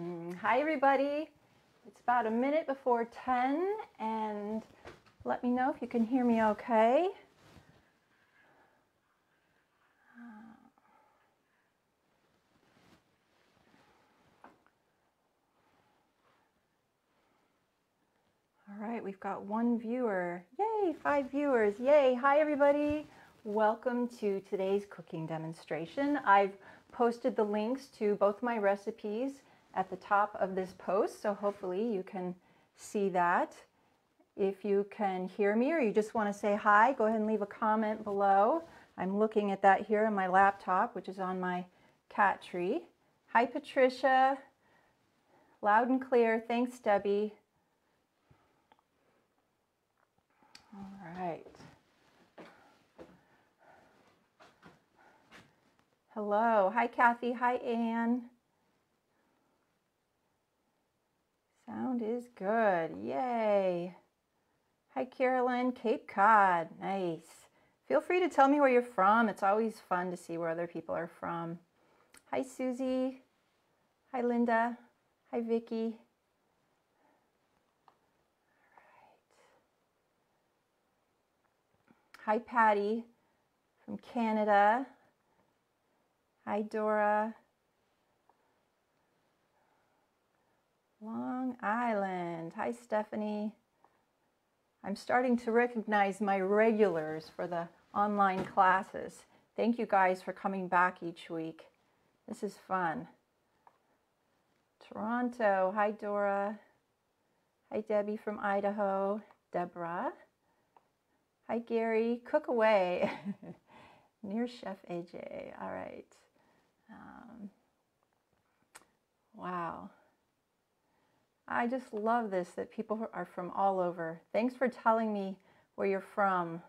Mm, hi, everybody. It's about a minute before 10, and let me know if you can hear me okay. All right, we've got one viewer. Yay, five viewers. Yay. Hi, everybody. Welcome to today's cooking demonstration. I've posted the links to both my recipes at the top of this post, so hopefully you can see that. If you can hear me or you just want to say hi, go ahead and leave a comment below. I'm looking at that here on my laptop, which is on my cat tree. Hi, Patricia. Loud and clear. Thanks, Debbie. All right. Hello. Hi, Kathy. Hi, Anne. Sound is good. Yay. Hi, Carolyn. Cape Cod. Nice. Feel free to tell me where you're from. It's always fun to see where other people are from. Hi, Susie. Hi, Linda. Hi, Vicki. Hi, Patty from Canada. Hi, Dora. Long Island. Hi, Stephanie. I'm starting to recognize my regulars for the online classes. Thank you guys for coming back each week. This is fun. Toronto. Hi, Dora. Hi, Debbie from Idaho. Deborah. Hi, Gary. Cook away. Near Chef AJ. All right. Um, wow. I just love this that people are from all over. Thanks for telling me where you're from.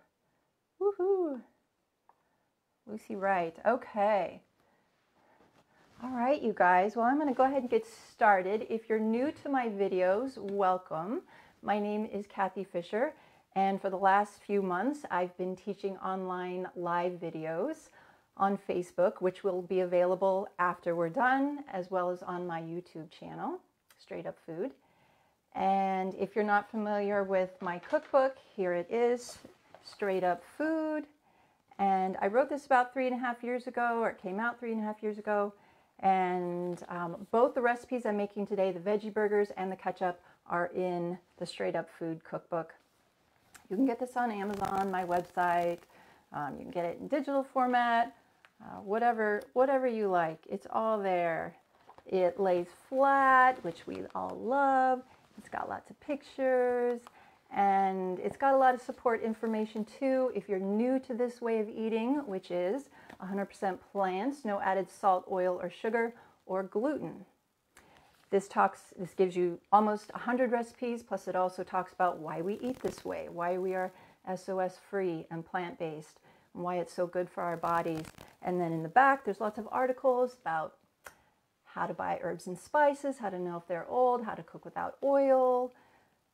Woohoo! Lucy Wright. Okay. All right, you guys. Well, I'm going to go ahead and get started. If you're new to my videos, welcome. My name is Cathy Fisher, and for the last few months, I've been teaching online live videos on Facebook, which will be available after we're done, as well as on my YouTube channel, Straight Up Food. And if you're not familiar with my cookbook, here it is, Straight Up Food. And I wrote this about three and a half years ago, or it came out three and a half years ago. And um, both the recipes I'm making today, the veggie burgers and the ketchup, are in the Straight Up Food cookbook. You can get this on Amazon, my website. Um, you can get it in digital format, uh, whatever, whatever you like. It's all there. It lays flat, which we all love. It's got lots of pictures and it's got a lot of support information too if you're new to this way of eating, which is 100% plants, no added salt, oil, or sugar, or gluten. This talks, this gives you almost 100 recipes, plus it also talks about why we eat this way, why we are SOS free and plant-based, and why it's so good for our bodies. And then in the back, there's lots of articles about how to buy herbs and spices, how to know if they're old, how to cook without oil,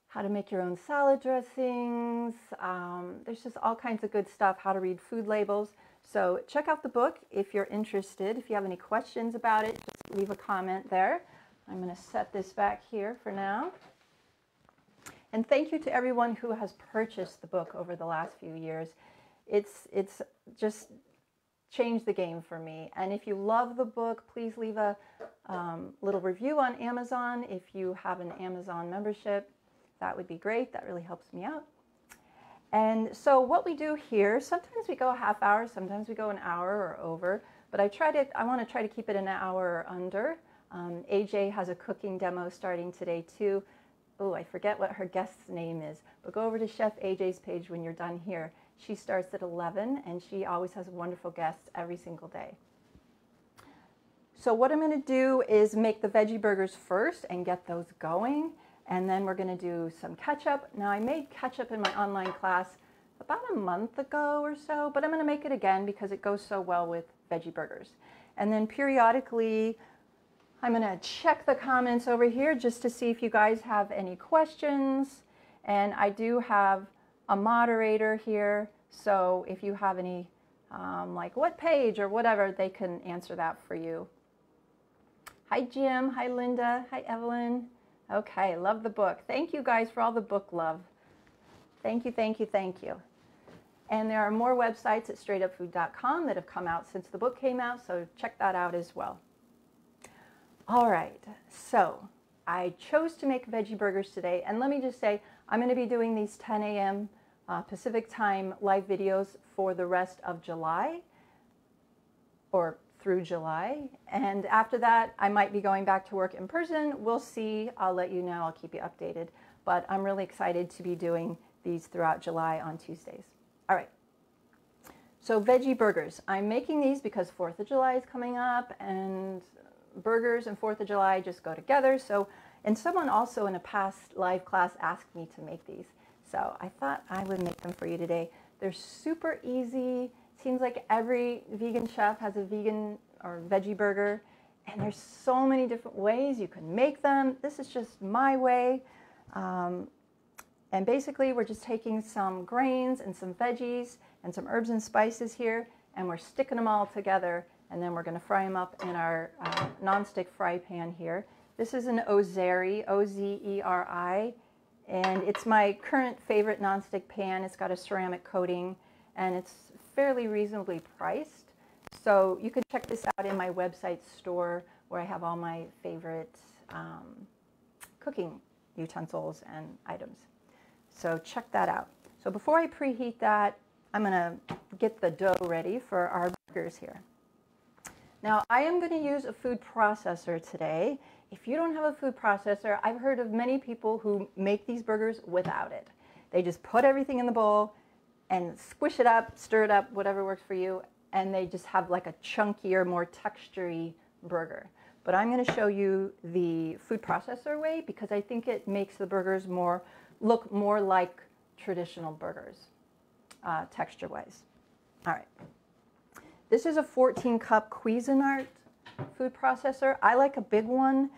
how to make your own salad dressings. Um, there's just all kinds of good stuff, how to read food labels. So check out the book if you're interested. If you have any questions about it, just leave a comment there. I'm going to set this back here for now. And thank you to everyone who has purchased the book over the last few years. It's, it's just changed the game for me. And if you love the book, please leave a um, little review on Amazon. If you have an Amazon membership, that would be great. That really helps me out. And so what we do here, sometimes we go a half hour, sometimes we go an hour or over, but I try to, I want to try to keep it an hour or under. Um, AJ has a cooking demo starting today too. Oh, I forget what her guest's name is, but go over to Chef AJ's page when you're done here. She starts at 11 and she always has wonderful guests every single day. So what I'm going to do is make the veggie burgers first and get those going. And then we're going to do some ketchup. Now I made ketchup in my online class about a month ago or so, but I'm going to make it again because it goes so well with veggie burgers. And then periodically, I'm going to check the comments over here just to see if you guys have any questions. And I do have a moderator here, so if you have any, um, like what page or whatever, they can answer that for you. Hi, Jim. Hi, Linda. Hi, Evelyn. Okay, love the book. Thank you guys for all the book love. Thank you, thank you, thank you. And there are more websites at straightupfood.com that have come out since the book came out, so check that out as well. All right, so I chose to make veggie burgers today, and let me just say, I'm going to be doing these 10 a.m. Uh, Pacific time live videos for the rest of July, or through July. And after that, I might be going back to work in person. We'll see. I'll let you know. I'll keep you updated. But I'm really excited to be doing these throughout July on Tuesdays. All right. So veggie burgers. I'm making these because 4th of July is coming up and burgers and 4th of July just go together. So, and someone also in a past live class asked me to make these. So I thought I would make them for you today. They're super easy. Seems like every vegan chef has a vegan or veggie burger. And there's so many different ways you can make them. This is just my way. Um, and basically we're just taking some grains and some veggies and some herbs and spices here and we're sticking them all together and then we're going to fry them up in our uh, nonstick fry pan here. This is an Ozeri, O-Z-E-R-I, and it's my current favorite nonstick pan. It's got a ceramic coating and it's fairly reasonably priced. So you can check this out in my website store where I have all my favorite um, cooking utensils and items. So check that out. So before I preheat that, I'm going to get the dough ready for our burgers here. Now I am going to use a food processor today. If you don't have a food processor, I've heard of many people who make these burgers without it. They just put everything in the bowl and squish it up, stir it up, whatever works for you, and they just have like a chunkier, more textury burger. But I'm going to show you the food processor way because I think it makes the burgers more look more like traditional burgers, uh, texture-wise. All right. This is a 14 cup Cuisinart food processor. I like a big one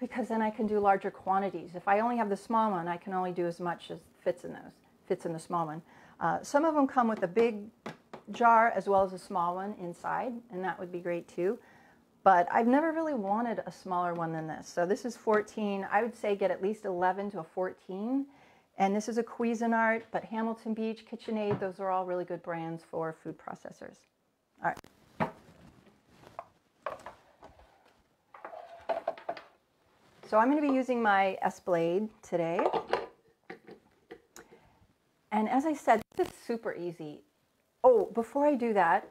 because then I can do larger quantities. If I only have the small one, I can only do as much as fits in those, fits in the small one. Uh, some of them come with a big jar as well as a small one inside, and that would be great too but I've never really wanted a smaller one than this. So this is 14. I would say get at least 11 to a 14. And this is a Cuisinart, but Hamilton Beach, KitchenAid, those are all really good brands for food processors. All right. So I'm going to be using my S-Blade today. And as I said, this is super easy. Oh, before I do that,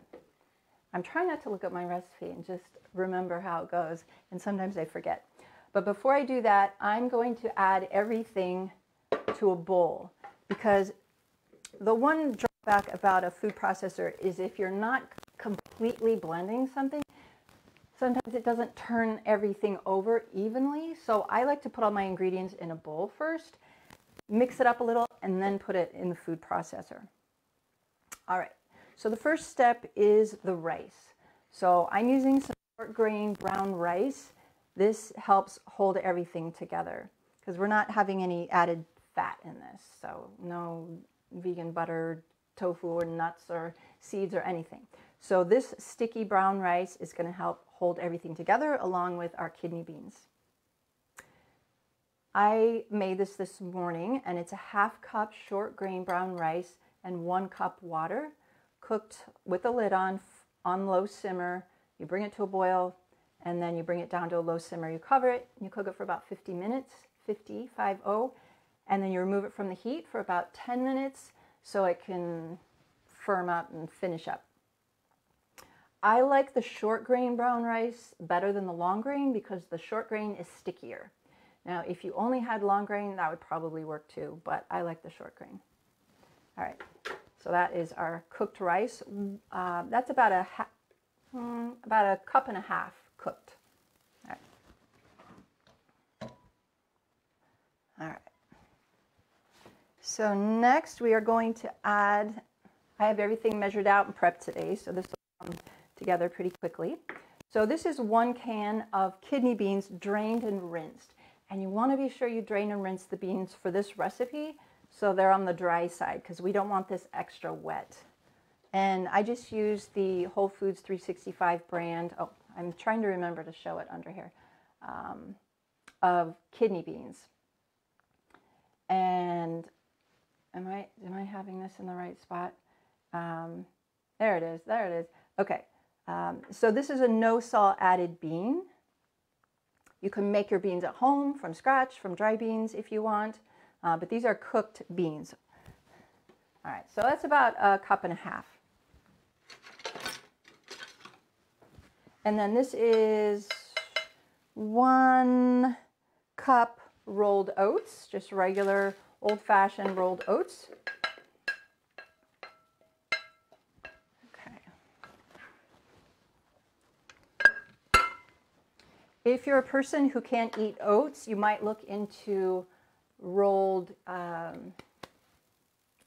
I'm trying not to look at my recipe and just remember how it goes, and sometimes I forget. But before I do that, I'm going to add everything to a bowl because the one drawback about a food processor is if you're not completely blending something, sometimes it doesn't turn everything over evenly. So I like to put all my ingredients in a bowl first, mix it up a little, and then put it in the food processor. All right, so the first step is the rice. So I'm using some short grain brown rice. This helps hold everything together because we're not having any added fat in this. So no vegan butter, tofu or nuts or seeds or anything. So this sticky brown rice is going to help hold everything together along with our kidney beans. I made this this morning and it's a half cup short grain brown rice and one cup water cooked with a lid on on low simmer you bring it to a boil and then you bring it down to a low simmer. You cover it, and you cook it for about 50 minutes, 50, 5 0, and then you remove it from the heat for about 10 minutes so it can firm up and finish up. I like the short grain brown rice better than the long grain because the short grain is stickier. Now, if you only had long grain, that would probably work too, but I like the short grain. All right, so that is our cooked rice. Uh, that's about a Mm, about a cup and a half cooked. All right. All right. So next we are going to add, I have everything measured out and prepped today, so this will come together pretty quickly. So this is one can of kidney beans drained and rinsed. And you want to be sure you drain and rinse the beans for this recipe so they're on the dry side because we don't want this extra wet. And I just used the Whole Foods 365 brand. Oh, I'm trying to remember to show it under here, um, of kidney beans. And am I, am I having this in the right spot? Um, there it is, there it is. Okay, um, so this is a no salt added bean. You can make your beans at home from scratch, from dry beans if you want, uh, but these are cooked beans. All right, so that's about a cup and a half. And then this is one cup rolled oats, just regular old-fashioned rolled oats. If you're a person who can't eat oats, you might look into rolled um,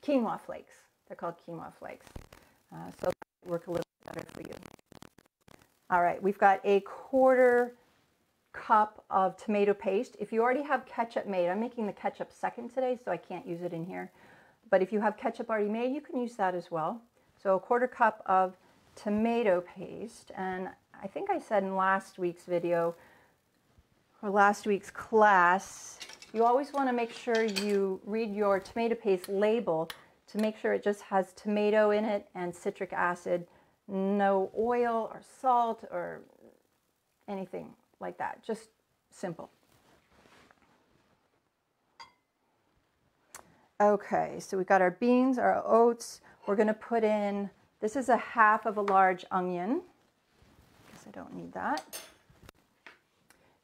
quinoa flakes. They're called quinoa flakes. Uh, so work a little better for you. All right, we've got a quarter cup of tomato paste. If you already have ketchup made, I'm making the ketchup second today, so I can't use it in here. But if you have ketchup already made, you can use that as well. So a quarter cup of tomato paste. And I think I said in last week's video, or last week's class, you always want to make sure you read your tomato paste label to make sure it just has tomato in it and citric acid no oil or salt or anything like that. Just simple. Okay, so we've got our beans, our oats. We're going to put in, this is a half of a large onion. I Guess I don't need that.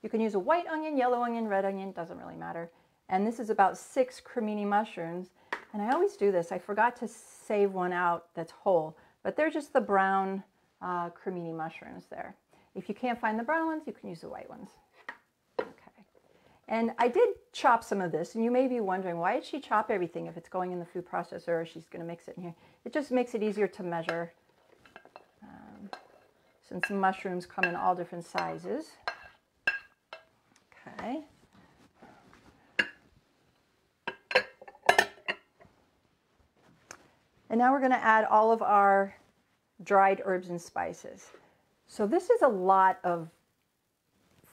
You can use a white onion, yellow onion, red onion, doesn't really matter. And this is about six cremini mushrooms. And I always do this. I forgot to save one out that's whole but they're just the brown uh, cremini mushrooms there. If you can't find the brown ones, you can use the white ones. Okay. And I did chop some of this, and you may be wondering, why did she chop everything if it's going in the food processor or she's going to mix it in here? It just makes it easier to measure um, since mushrooms come in all different sizes. Okay. And now we're going to add all of our dried herbs and spices. So this is a lot of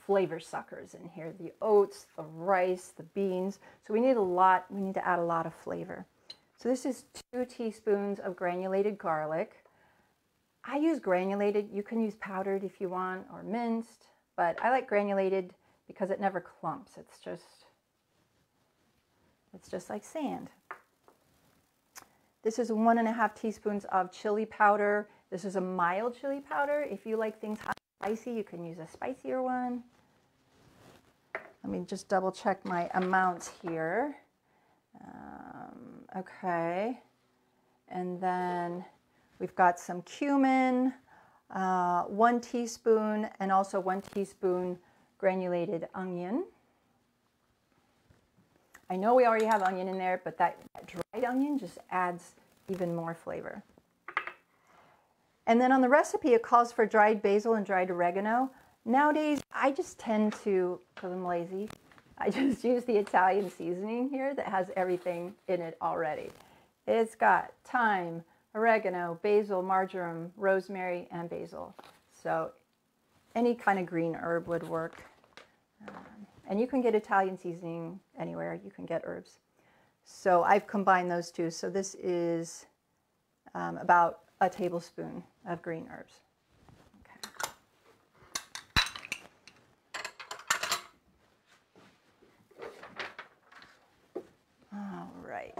flavor suckers in here. The oats, the rice, the beans. So we need a lot, we need to add a lot of flavor. So this is two teaspoons of granulated garlic. I use granulated. You can use powdered if you want or minced, but I like granulated because it never clumps. It's just, it's just like sand. This is one and a half teaspoons of chili powder. This is a mild chili powder. If you like things hot spicy, you can use a spicier one. Let me just double check my amounts here. Um, okay. And then we've got some cumin, uh, one teaspoon, and also one teaspoon granulated onion. I know we already have onion in there, but that dried onion just adds even more flavor. And then on the recipe, it calls for dried basil and dried oregano. Nowadays, I just tend to, because I'm lazy, I just use the Italian seasoning here that has everything in it already. It's got thyme, oregano, basil, marjoram, rosemary, and basil. So any kind of green herb would work. Um, and you can get Italian seasoning anywhere. You can get herbs. So I've combined those two. So this is um, about a tablespoon of green herbs. Okay. All right.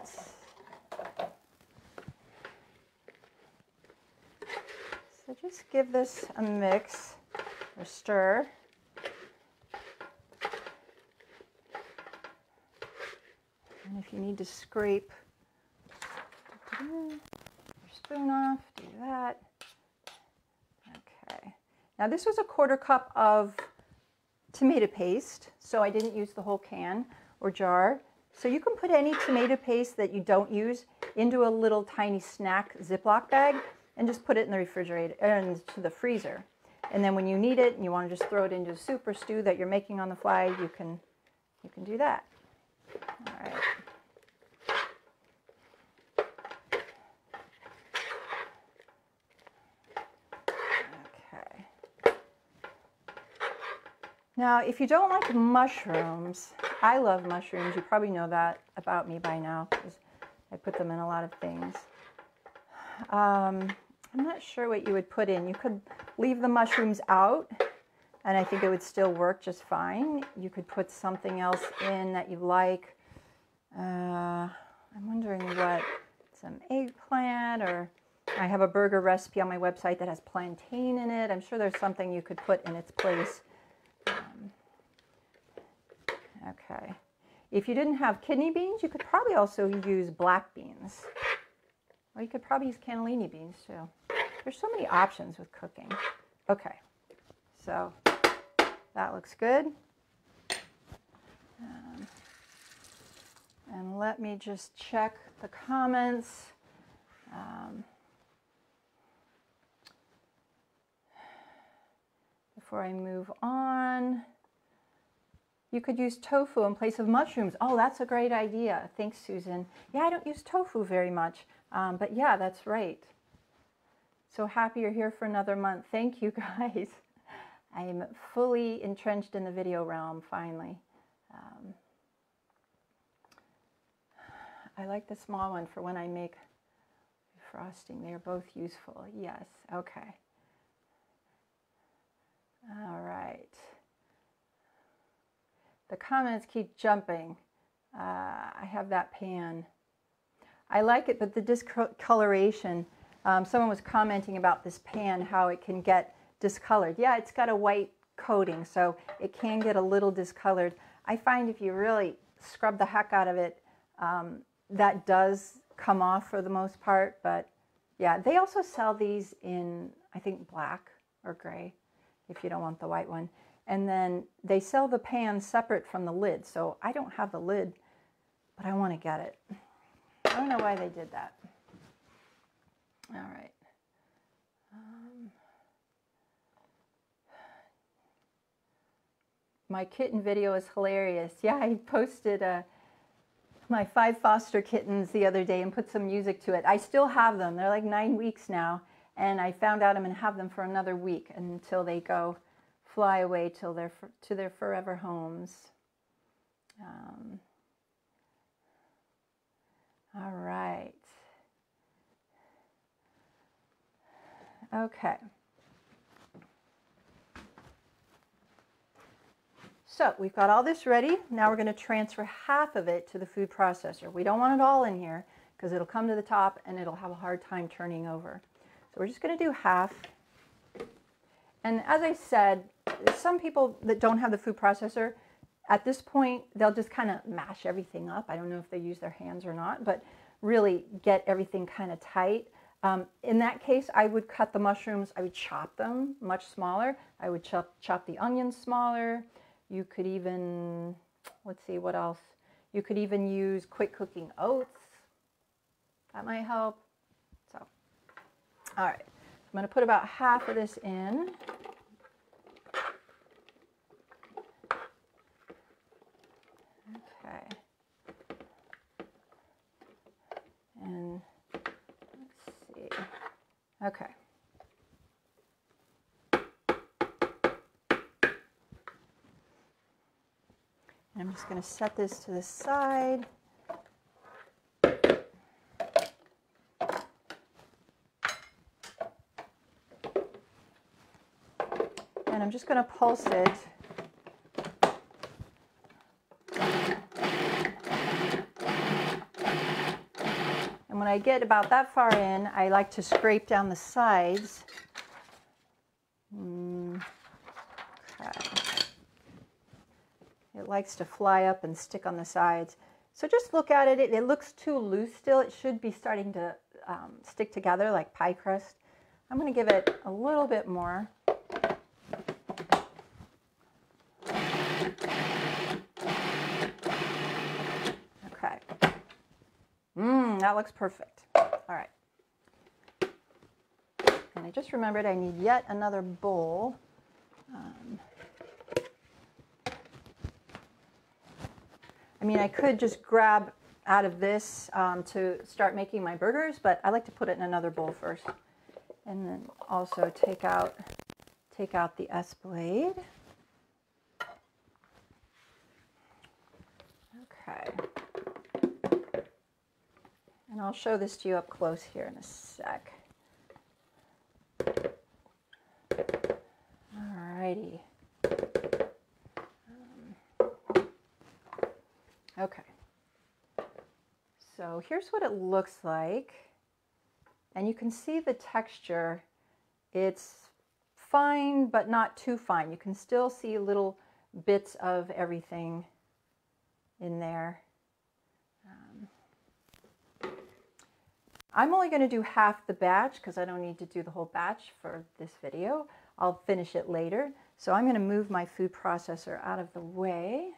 So just give this a mix or stir. And if you need to scrape your spoon off, do that. Okay. Now this was a quarter cup of tomato paste, so I didn't use the whole can or jar. So you can put any tomato paste that you don't use into a little tiny snack Ziploc bag and just put it in the refrigerator and uh, to the freezer. And then when you need it and you want to just throw it into a soup or stew that you're making on the fly, you can you can do that. All right. Now, if you don't like mushrooms, I love mushrooms. You probably know that about me by now because I put them in a lot of things. Um, I'm not sure what you would put in. You could leave the mushrooms out and I think it would still work just fine. You could put something else in that you like. Uh, I'm wondering what, some eggplant or I have a burger recipe on my website that has plantain in it. I'm sure there's something you could put in its place. Okay. If you didn't have kidney beans, you could probably also use black beans. Or you could probably use cannellini beans too. There's so many options with cooking. Okay, so that looks good. Um, and let me just check the comments. Um, before I move on. You could use tofu in place of mushrooms. Oh, that's a great idea. Thanks, Susan. Yeah, I don't use tofu very much, um, but yeah, that's right. So happy you're here for another month. Thank you, guys. I am fully entrenched in the video realm, finally. Um, I like the small one for when I make frosting. They are both useful. Yes, okay. All right. The comments keep jumping. Uh, I have that pan. I like it, but the discoloration, um, someone was commenting about this pan, how it can get discolored. Yeah, it's got a white coating, so it can get a little discolored. I find if you really scrub the heck out of it, um, that does come off for the most part, but yeah, they also sell these in, I think, black or gray if you don't want the white one. And then they sell the pan separate from the lid. So I don't have the lid, but I want to get it. I don't know why they did that. All right. Um, my kitten video is hilarious. Yeah, I posted a, uh, my five foster kittens the other day and put some music to it. I still have them. They're like nine weeks now and I found out I'm going to have them for another week until they go fly away till their, to their forever homes. Um, all right. Okay. So we've got all this ready. Now we're going to transfer half of it to the food processor. We don't want it all in here because it'll come to the top and it'll have a hard time turning over. So we're just going to do half. And as I said, some people that don't have the food processor, at this point, they'll just kind of mash everything up. I don't know if they use their hands or not, but really get everything kind of tight. Um, in that case, I would cut the mushrooms, I would chop them much smaller. I would chop, chop the onions smaller. You could even, let's see, what else? You could even use quick cooking oats. That might help. So, all right, I'm going to put about half of this in. Okay. And let's see. Okay. I'm just going to set this to the side. Just going to pulse it. And when I get about that far in, I like to scrape down the sides. Okay. It likes to fly up and stick on the sides. So just look at it. It, it looks too loose still. It should be starting to um, stick together like pie crust. I'm going to give it a little bit more. that looks perfect. All right. And I just remembered I need yet another bowl. Um, I mean, I could just grab out of this um, to start making my burgers, but I like to put it in another bowl first. And then also take out, take out the S-blade. Okay. And I'll show this to you up close here in a sec. Alrighty. Um, okay. So here's what it looks like. And you can see the texture. It's fine, but not too fine. You can still see little bits of everything in there. I'm only going to do half the batch because I don't need to do the whole batch for this video. I'll finish it later. So I'm going to move my food processor out of the way.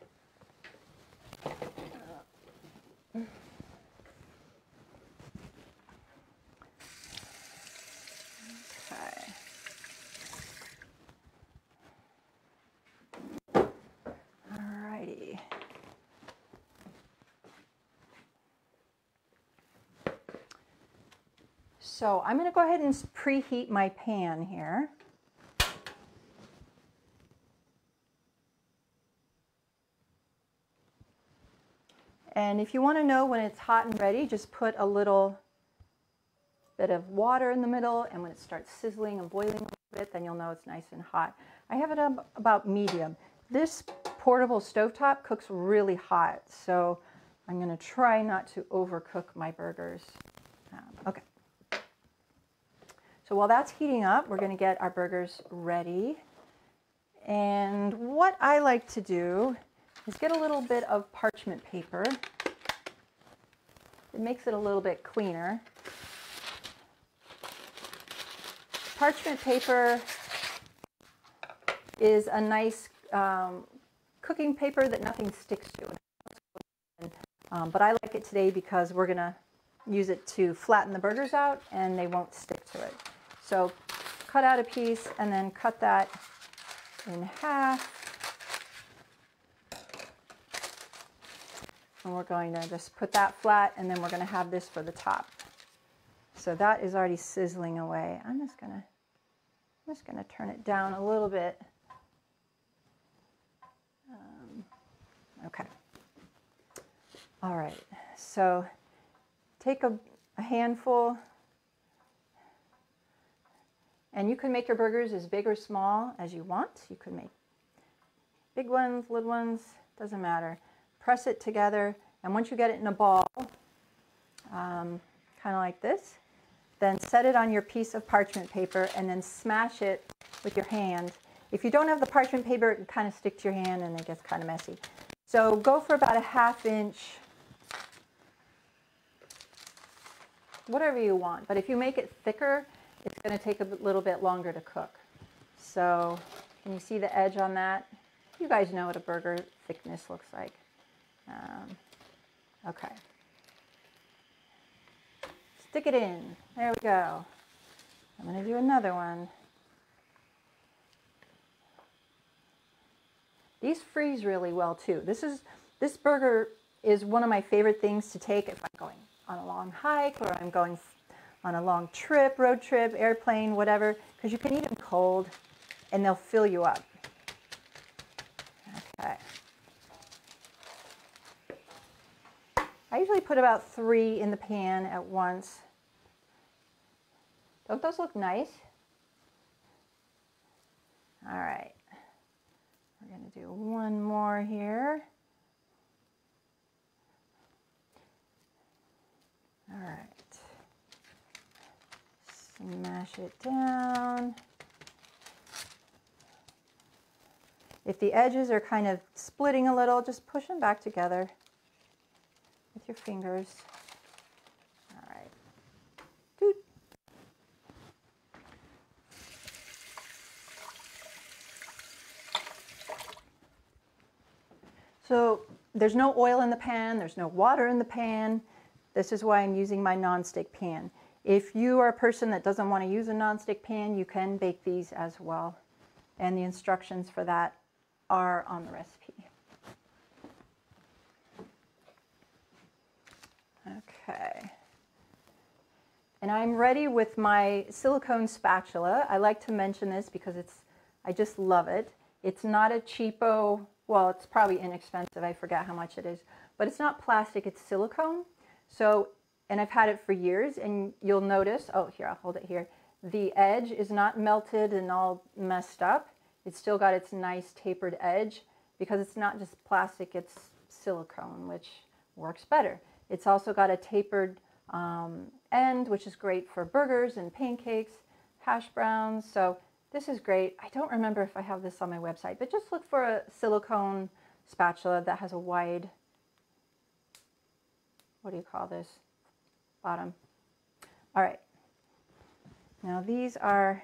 So I'm going to go ahead and preheat my pan here. And if you want to know when it's hot and ready, just put a little bit of water in the middle, and when it starts sizzling and boiling a little bit, then you'll know it's nice and hot. I have it up about medium. This portable stovetop cooks really hot, so I'm going to try not to overcook my burgers. Um, okay. So while that's heating up, we're going to get our burgers ready. And what I like to do is get a little bit of parchment paper. It makes it a little bit cleaner. Parchment paper is a nice um, cooking paper that nothing sticks to. Um, but I like it today because we're going to use it to flatten the burgers out and they won't stick to it. So cut out a piece and then cut that in half. And we're going to just put that flat and then we're going to have this for the top. So that is already sizzling away. I'm just going to I'm just going to turn it down a little bit. Um, okay. All right. So take a, a handful and you can make your burgers as big or small as you want. You can make big ones, little ones, doesn't matter. Press it together, and once you get it in a ball, um, kind of like this, then set it on your piece of parchment paper and then smash it with your hand. If you don't have the parchment paper, it can kind of stick to your hand and it gets kind of messy. So go for about a half inch, whatever you want. But if you make it thicker, it's going to take a little bit longer to cook. So can you see the edge on that? You guys know what a burger thickness looks like. Um, okay. Stick it in. There we go. I'm going to do another one. These freeze really well too. This is this burger is one of my favorite things to take if I'm going on a long hike or I'm going on a long trip, road trip, airplane, whatever, because you can eat them cold and they'll fill you up. Okay. I usually put about three in the pan at once. Don't those look nice? All right. We're going to do one more here. All right mash it down. If the edges are kind of splitting a little, just push them back together with your fingers. All right. So there's no oil in the pan, there's no water in the pan. This is why I'm using my nonstick pan. If you are a person that doesn't want to use a nonstick pan, you can bake these as well. And the instructions for that are on the recipe. Okay. And I'm ready with my silicone spatula. I like to mention this because it's, I just love it. It's not a cheapo, well, it's probably inexpensive. I forget how much it is. but it's not plastic, it's silicone. So, and I've had it for years and you'll notice, oh, here, I'll hold it here. The edge is not melted and all messed up. It's still got its nice tapered edge because it's not just plastic, it's silicone, which works better. It's also got a tapered um, end, which is great for burgers and pancakes, hash browns. So this is great. I don't remember if I have this on my website, but just look for a silicone spatula that has a wide, what do you call this, bottom. All right. Now these are,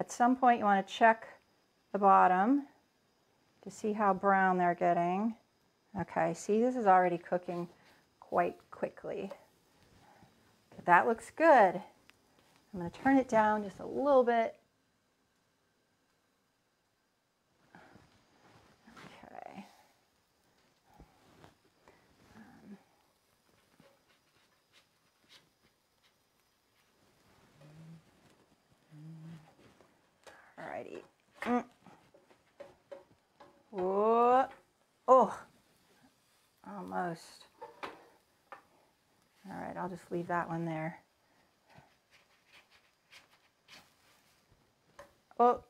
at some point you want to check the bottom to see how brown they're getting. Okay, see this is already cooking quite quickly. That looks good. I'm going to turn it down just a little bit. Okay. Um, alrighty. Mm. Whoa. Oh, almost. All right, I'll just leave that one there. Oh,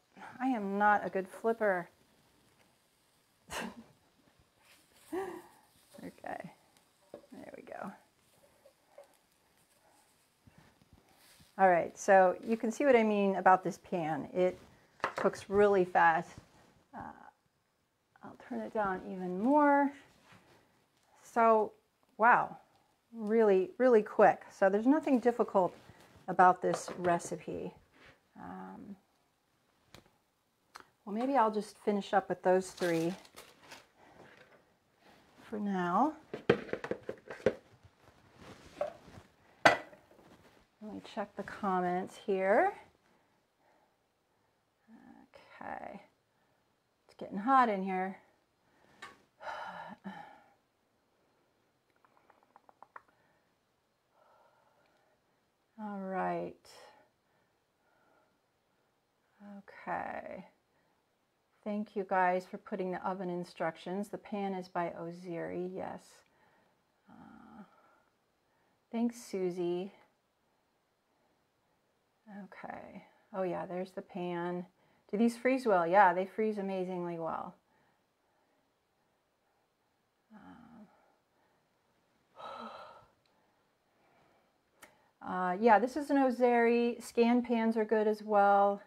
I am not a good flipper. okay, there we go. All right, so you can see what I mean about this pan. It cooks really fast. Uh, I'll turn it down even more. So, wow, really, really quick. So there's nothing difficult about this recipe. Um, well, maybe I'll just finish up with those three for now. Let me check the comments here. Okay. It's getting hot in here. All right. Okay. Thank you guys for putting the oven instructions. The pan is by Ozeri, yes. Uh, thanks, Susie. Okay. Oh yeah, there's the pan. Do these freeze well? Yeah, they freeze amazingly well. Uh, yeah, this is an Ozeri. Scan pans are good as well.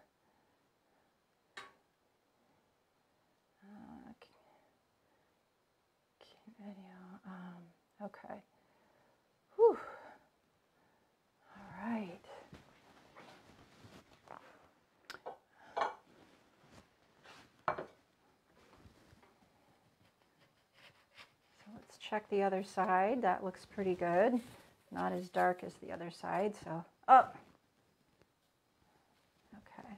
Uh, video. Um, okay. Whew. All right. So let's check the other side. That looks pretty good. Not as dark as the other side, so up. Okay.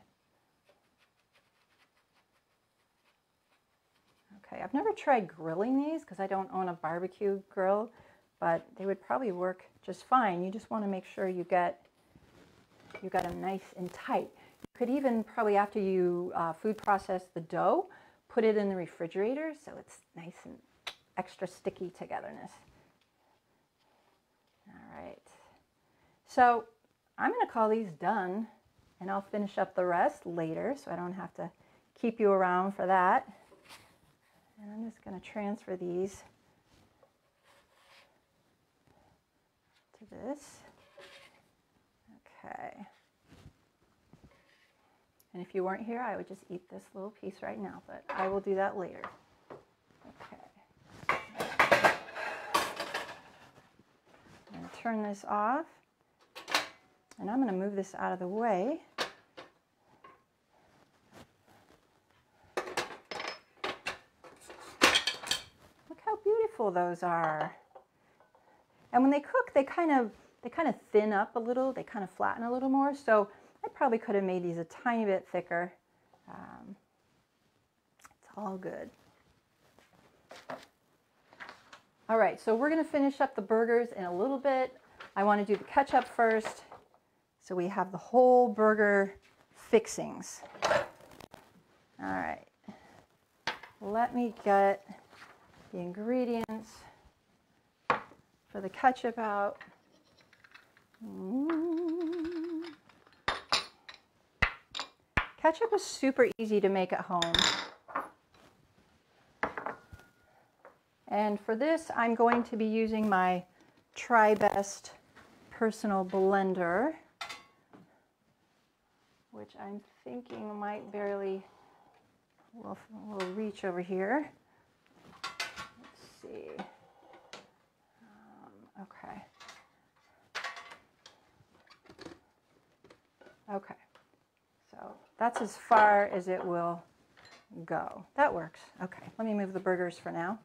Okay, I've never tried grilling these because I don't own a barbecue grill, but they would probably work just fine. You just want to make sure you get you got them nice and tight. You could even probably after you uh, food process the dough, put it in the refrigerator so it's nice and extra sticky togetherness. All right. So I'm going to call these done and I'll finish up the rest later so I don't have to keep you around for that. And I'm just going to transfer these to this. Okay. And if you weren't here, I would just eat this little piece right now, but I will do that later. Turn this off. And I'm going to move this out of the way. Look how beautiful those are. And when they cook, they kind of they kind of thin up a little. They kind of flatten a little more. So I probably could have made these a tiny bit thicker. Um, it's all good. All right, so we're gonna finish up the burgers in a little bit. I wanna do the ketchup first. So we have the whole burger fixings. All right, let me get the ingredients for the ketchup out. Mm. Ketchup is super easy to make at home. And for this, I'm going to be using my TriBest personal blender, which I'm thinking might barely, will will reach over here. Let's see. Um, okay. Okay. So that's as far as it will go. That works. Okay, let me move the burgers for now.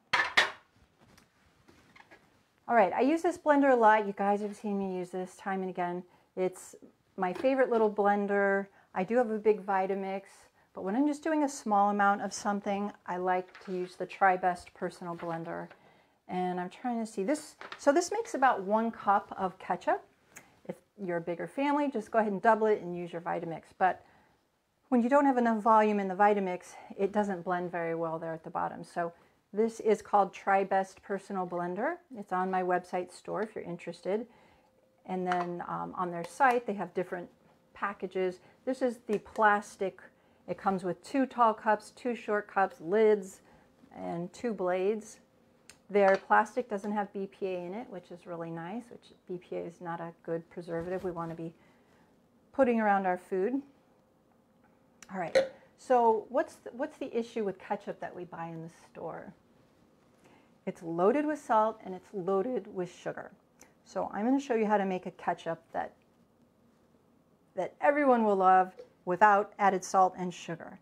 All right, I use this blender a lot. You guys have seen me use this time and again. It's my favorite little blender. I do have a big Vitamix, but when I'm just doing a small amount of something, I like to use the TriBest Personal Blender. And I'm trying to see this. So this makes about one cup of ketchup. If you're a bigger family, just go ahead and double it and use your Vitamix. But when you don't have enough volume in the Vitamix, it doesn't blend very well there at the bottom. So this is called TriBest Personal Blender. It's on my website store if you're interested. And then um, on their site, they have different packages. This is the plastic. It comes with two tall cups, two short cups, lids, and two blades. Their plastic doesn't have BPA in it, which is really nice, which BPA is not a good preservative we want to be putting around our food. All right, so what's the, what's the issue with ketchup that we buy in the store? It's loaded with salt and it's loaded with sugar. So I'm going to show you how to make a ketchup that, that everyone will love without added salt and sugar.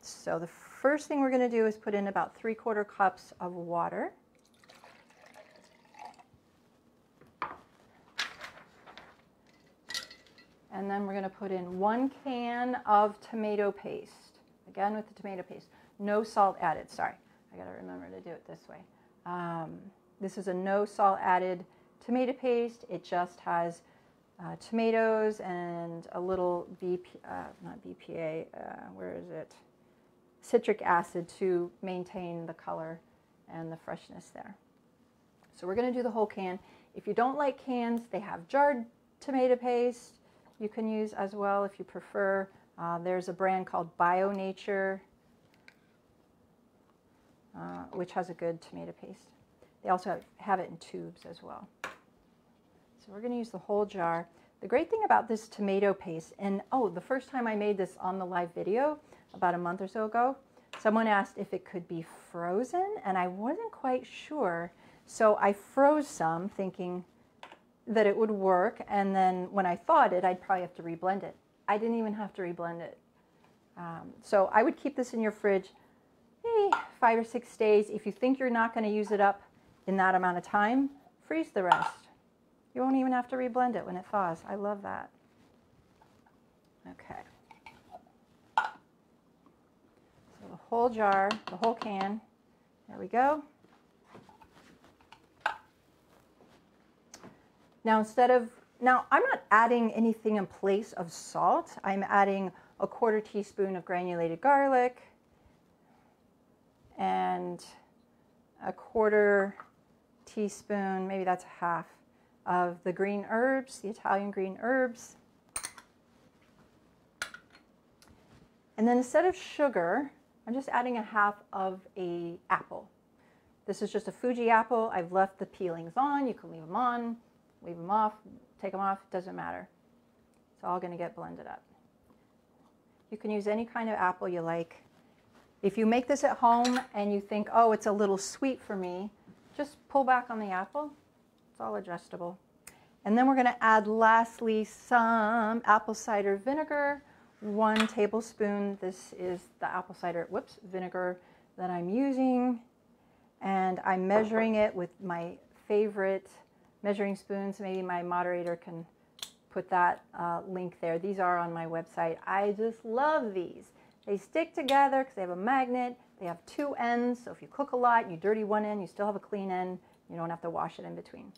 So the first thing we're going to do is put in about three quarter cups of water. And then we're going to put in one can of tomato paste. Again with the tomato paste. No salt added, sorry. I got to remember to do it this way. Um, this is a no salt added tomato paste. It just has uh, tomatoes and a little BP, uh, not BPA, uh, where is it? Citric acid to maintain the color and the freshness there. So we're going to do the whole can. If you don't like cans, they have jarred tomato paste you can use as well if you prefer. Uh, there's a brand called Bionaturae uh, which has a good tomato paste. They also have, have it in tubes as well. So we're going to use the whole jar. The great thing about this tomato paste, and oh, the first time I made this on the live video about a month or so ago, someone asked if it could be frozen, and I wasn't quite sure. So I froze some thinking that it would work, and then when I thawed it, I'd probably have to reblend it. I didn't even have to reblend it. Um, so I would keep this in your fridge five or six days. If you think you're not going to use it up in that amount of time, freeze the rest. You won't even have to reblend it when it thaws. I love that. Okay. So the whole jar, the whole can. There we go. Now instead of, now I'm not adding anything in place of salt. I'm adding a quarter teaspoon of granulated garlic, and a quarter teaspoon, maybe that's a half, of the green herbs, the Italian green herbs. And then instead of sugar, I'm just adding a half of a apple. This is just a Fuji apple. I've left the peelings on. You can leave them on, leave them off, take them off, doesn't matter. It's all gonna get blended up. You can use any kind of apple you like. If you make this at home and you think, oh, it's a little sweet for me, just pull back on the apple. It's all adjustable. And then we're going to add lastly some apple cider vinegar, one tablespoon. This is the apple cider, whoops, vinegar that I'm using. And I'm measuring it with my favorite measuring spoons. Maybe my moderator can put that uh, link there. These are on my website. I just love these. They stick together because they have a magnet. They have two ends, so if you cook a lot you dirty one end, you still have a clean end. You don't have to wash it in between.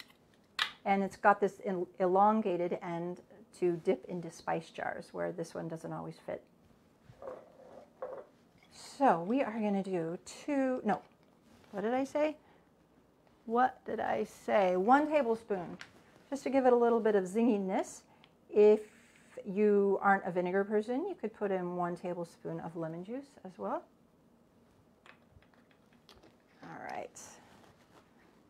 And it's got this elongated end to dip into spice jars, where this one doesn't always fit. So we are going to do two, no, what did I say? What did I say? One tablespoon, just to give it a little bit of zinginess. If you aren't a vinegar person, you could put in one tablespoon of lemon juice as well. All right.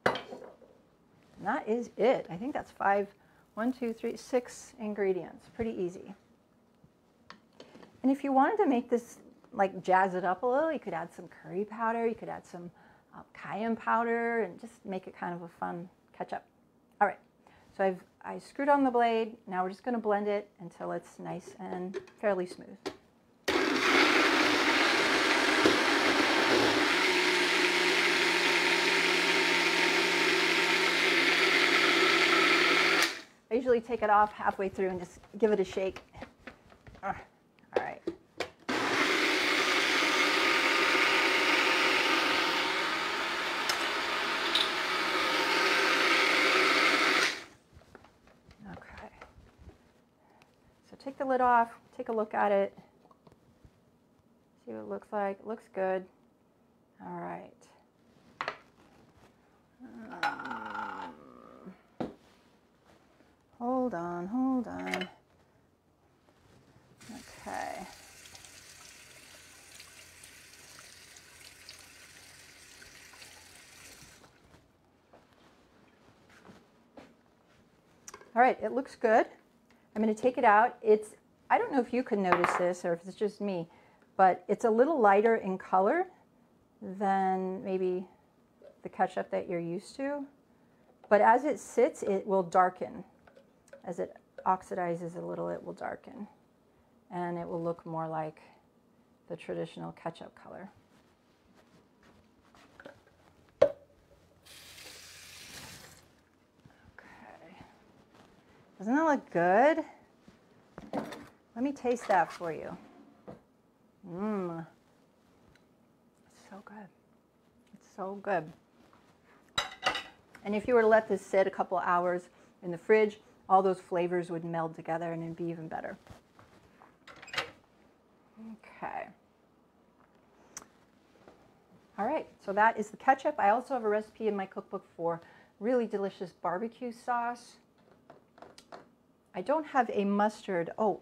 And that is it. I think that's five, one, two, three, six ingredients. Pretty easy. And if you wanted to make this, like jazz it up a little, you could add some curry powder, you could add some uh, cayenne powder, and just make it kind of a fun ketchup. All right, so I've I screwed on the blade. Now we're just going to blend it until it's nice and fairly smooth. I usually take it off halfway through and just give it a shake. All right. Okay. So take the lid off, take a look at it, see what it looks like. It looks good. All right. Um, hold on, hold on. Okay. All right, it looks good. I'm going to take it out. It's, I don't know if you can notice this or if it's just me, but it's a little lighter in color than maybe the ketchup that you're used to. But as it sits, it will darken as it oxidizes a little, it will darken and it will look more like the traditional ketchup color. Doesn't that look good? Let me taste that for you. Mmm. It's so good. It's so good. And if you were to let this sit a couple hours in the fridge, all those flavors would meld together and it'd be even better. Okay. All right, so that is the ketchup. I also have a recipe in my cookbook for really delicious barbecue sauce. I don't have a mustard. Oh,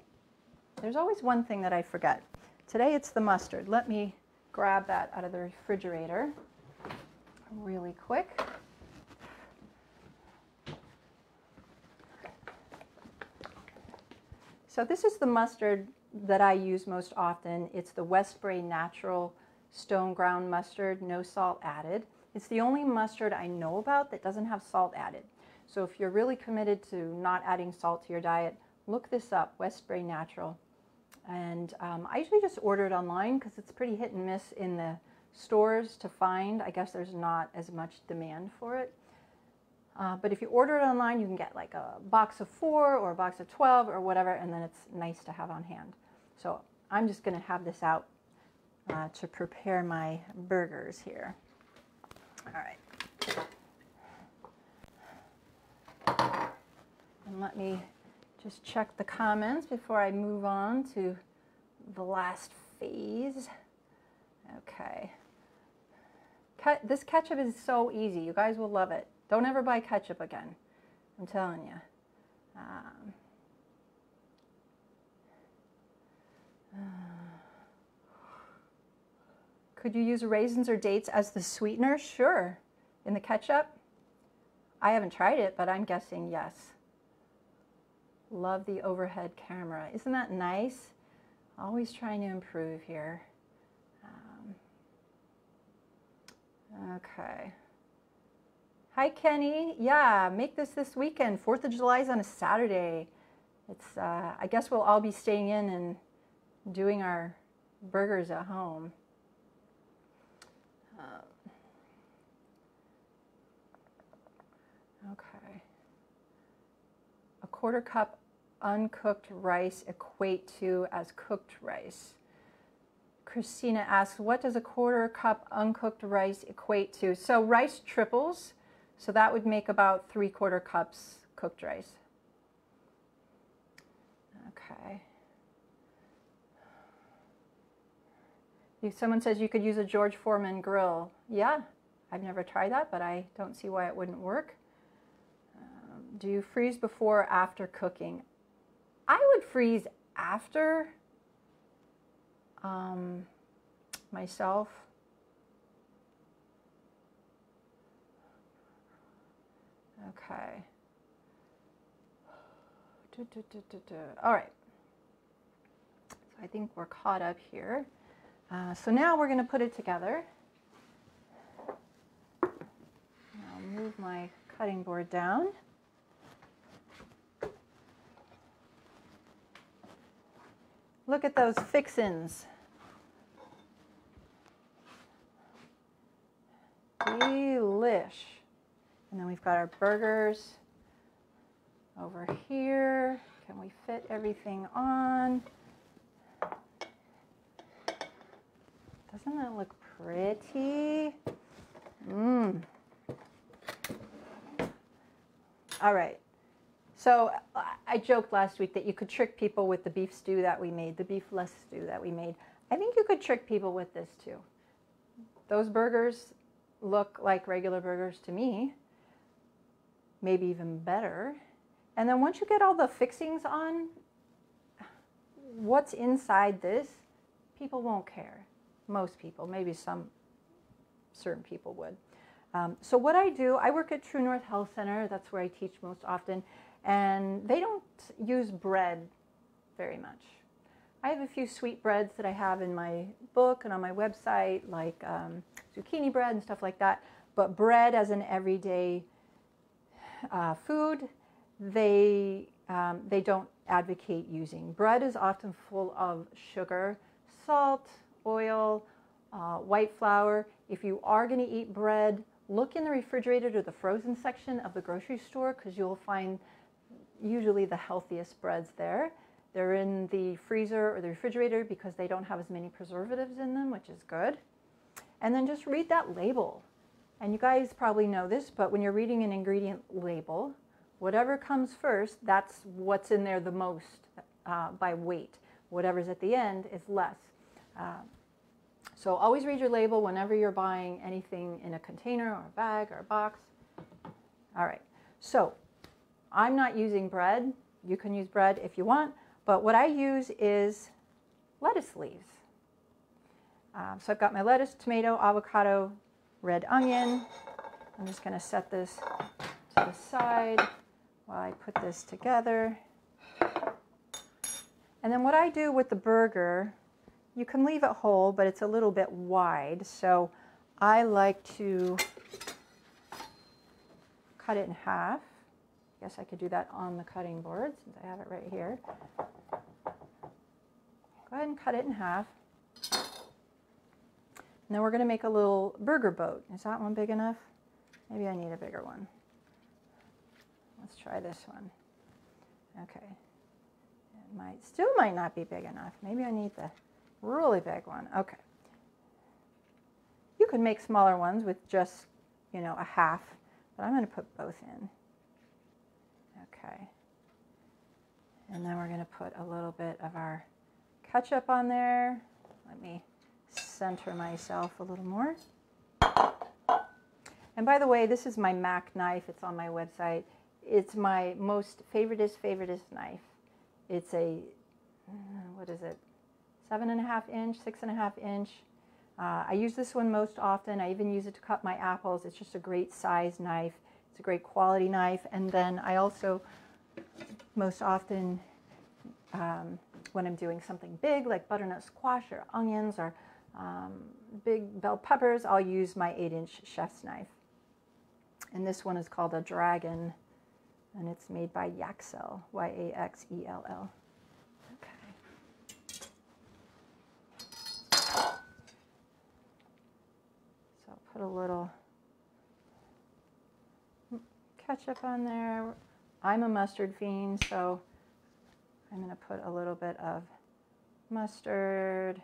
there's always one thing that I forget. Today it's the mustard. Let me grab that out of the refrigerator really quick. So this is the mustard that I use most often. It's the Westbrae Natural Stone Ground Mustard, no salt added. It's the only mustard I know about that doesn't have salt added. So if you're really committed to not adding salt to your diet, look this up, Westbrae Natural. And um, I usually just order it online because it's pretty hit and miss in the stores to find. I guess there's not as much demand for it. Uh, but if you order it online, you can get like a box of four or a box of 12 or whatever, and then it's nice to have on hand. So I'm just going to have this out uh, to prepare my burgers here. All right. And let me just check the comments before I move on to the last phase. Okay. This ketchup is so easy. You guys will love it. Don't ever buy ketchup again. I'm telling you. Um, could you use raisins or dates as the sweetener? Sure. In the ketchup? I haven't tried it, but I'm guessing yes. Love the overhead camera. Isn't that nice? Always trying to improve here. Um, okay. Hi, Kenny. Yeah, make this this weekend. Fourth of July is on a Saturday. It's. Uh, I guess we'll all be staying in and doing our burgers at home. Um, okay. A quarter cup uncooked rice equate to as cooked rice? Christina asks, what does a quarter cup uncooked rice equate to? So rice triples so that would make about three quarter cups cooked rice. Okay. If someone says you could use a George Foreman grill, yeah, I've never tried that, but I don't see why it wouldn't work. Do you freeze before or after cooking? I would freeze after um, myself. Okay. All right. So I think we're caught up here. Uh, so now we're going to put it together. I'll move my cutting board down. Look at those fixins. Delish. And then we've got our burgers over here. Can we fit everything on? Doesn't that look pretty? Mmm. All right. So I joked last week that you could trick people with the beef stew that we made, the beefless stew that we made. I think you could trick people with this too. Those burgers look like regular burgers to me, maybe even better. And then once you get all the fixings on, what's inside this, people won't care. Most people, maybe some certain people would. Um, so what I do, I work at True North Health Center. That's where I teach most often. And they don't use bread very much. I have a few sweet breads that I have in my book and on my website, like um, zucchini bread and stuff like that. But bread as an everyday uh, food, they, um, they don't advocate using. Bread is often full of sugar, salt, oil, uh, white flour. If you are going to eat bread, look in the refrigerator or the frozen section of the grocery store because you'll find usually the healthiest breads there. They're in the freezer or the refrigerator because they don't have as many preservatives in them, which is good. And then just read that label. And you guys probably know this, but when you're reading an ingredient label, whatever comes first, that's what's in there the most uh, by weight. Whatever's at the end is less. Uh, so always read your label whenever you're buying anything in a container or a bag or a box. All right, so I'm not using bread. You can use bread if you want, but what I use is lettuce leaves. Um, so I've got my lettuce, tomato, avocado, red onion. I'm just going to set this to the side while I put this together. And then what I do with the burger, you can leave it whole, but it's a little bit wide. So I like to cut it in half. I guess I could do that on the cutting board since I have it right here. Go ahead and cut it in half. And then we're going to make a little burger boat. Is that one big enough? Maybe I need a bigger one. Let's try this one. Okay. It might still might not be big enough. Maybe I need the really big one. Okay. You could make smaller ones with just, you know, a half, but I'm going to put both in. Okay. And then we're going to put a little bit of our ketchup on there. Let me center myself a little more. And by the way, this is my Mac knife. It's on my website. It's my most favoriteest, favoriteest knife. It's a, what is it, seven and a half inch, six and a half inch. Uh, I use this one most often. I even use it to cut my apples. It's just a great size knife. It's a great quality knife. And then I also most often, um, when I'm doing something big like butternut squash or onions or um, big bell peppers, I'll use my 8-inch chef's knife. And this one is called a Dragon, and it's made by Yaxell, Y-A-X-E-L-L. Okay. So I'll put a little ketchup on there. I'm a mustard fiend, so I'm going to put a little bit of mustard.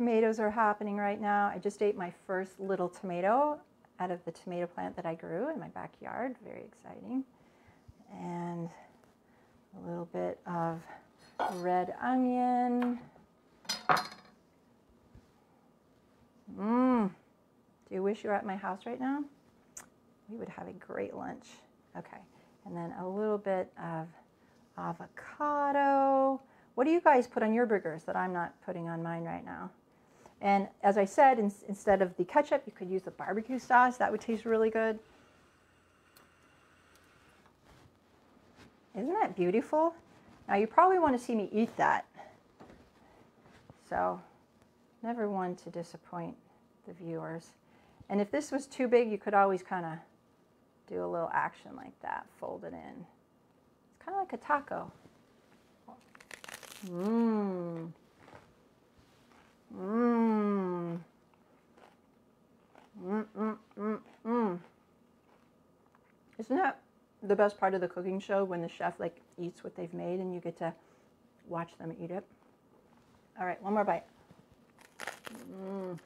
tomatoes are happening right now. I just ate my first little tomato out of the tomato plant that I grew in my backyard. Very exciting. And a little bit of red onion. Mmm. Do you wish you were at my house right now? We would have a great lunch. Okay. And then a little bit of avocado. What do you guys put on your burgers that I'm not putting on mine right now? And as I said, in, instead of the ketchup, you could use the barbecue sauce. That would taste really good. Isn't that beautiful? Now you probably want to see me eat that. So never one to disappoint the viewers. And if this was too big, you could always kind of do a little action like that, fold it in. It's kind of like a taco. Mmm. Mmm. Mmm, mmm, mmm. Isn't that the best part of the cooking show when the chef like eats what they've made and you get to watch them eat it? All right, one more bite. Mmm.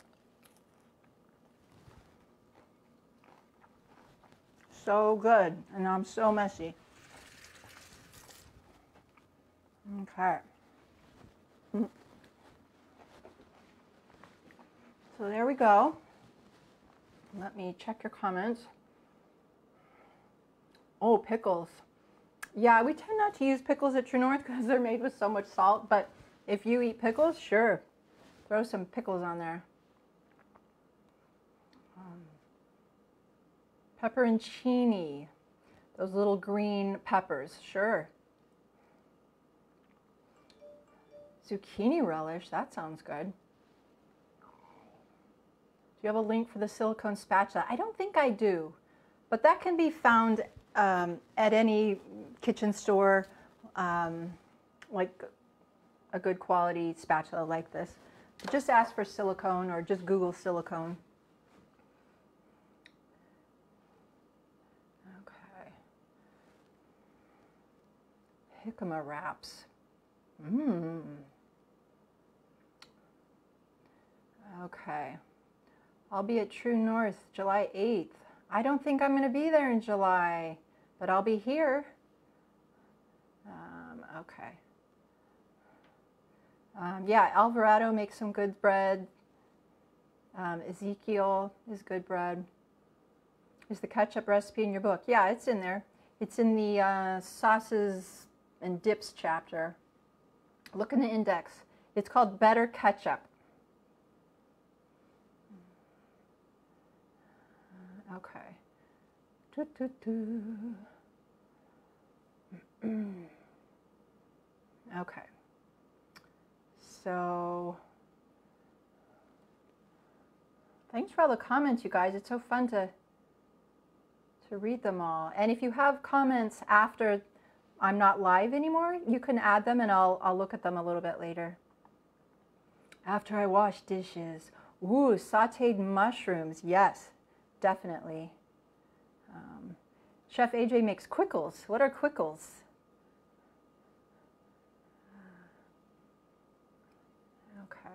So good, and I'm so messy. Okay. So there we go. Let me check your comments. Oh, pickles. Yeah, we tend not to use pickles at True North because they're made with so much salt, but if you eat pickles, sure, throw some pickles on there. Pepperoncini, those little green peppers, sure. Zucchini relish, that sounds good. Do you have a link for the silicone spatula? I don't think I do, but that can be found um, at any kitchen store, um, like a good quality spatula like this. Just ask for silicone or just Google silicone. Okay. Jicama wraps. Mmm. Okay. I'll be at True North July 8th. I don't think I'm going to be there in July, but I'll be here. Um, okay. Um, yeah, Alvarado makes some good bread. Um, Ezekiel is good bread. Is the ketchup recipe in your book? Yeah, it's in there. It's in the uh, sauces and dips chapter. Look in the index. It's called Better Ketchup. Okay. Okay. So, thanks for all the comments, you guys. It's so fun to to read them all. And if you have comments after I'm not live anymore, you can add them and I'll, I'll look at them a little bit later. After I wash dishes. Ooh, sauteed mushrooms. Yes, definitely. Um, Chef AJ makes quickles. What are quickles? Okay.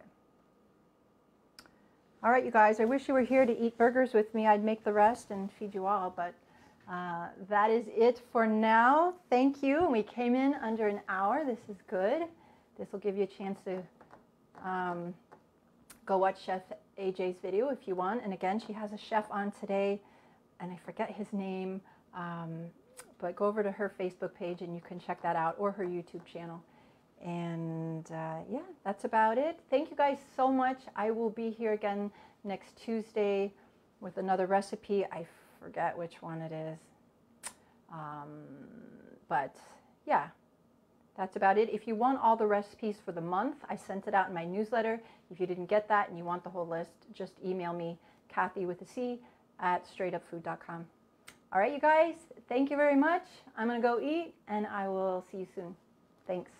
All right, you guys, I wish you were here to eat burgers with me. I'd make the rest and feed you all, but uh, that is it for now. Thank you. We came in under an hour. This is good. This will give you a chance to um, go watch Chef AJ's video if you want. And again, she has a chef on today, and I forget his name, um, but go over to her Facebook page and you can check that out, or her YouTube channel. And uh, yeah, that's about it. Thank you guys so much. I will be here again next Tuesday with another recipe. I forget which one it is. Um, but yeah, that's about it. If you want all the recipes for the month, I sent it out in my newsletter. If you didn't get that and you want the whole list, just email me, Cathy with a C at straightupfood.com. All right, you guys, thank you very much. I'm going to go eat and I will see you soon. Thanks.